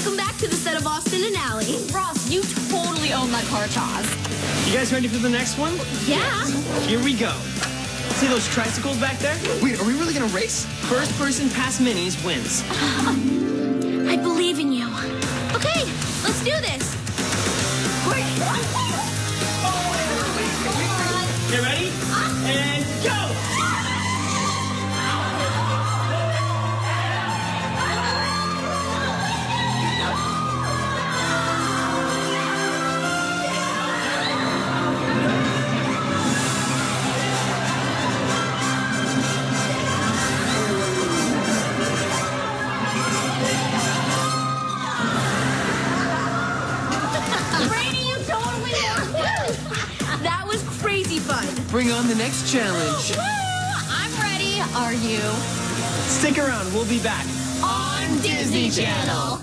Welcome back to the set of Austin and Ally. Ross, you totally own that car toss. You guys ready for the next one? Yeah. Here we go. See those tricycles back there? Wait, are we really gonna race? First person past minis wins. I believe in you. Okay, let's do this. You ready? Fun. Bring on the next challenge. I'm ready. Are you? Stick around, we'll be back. On Disney Channel.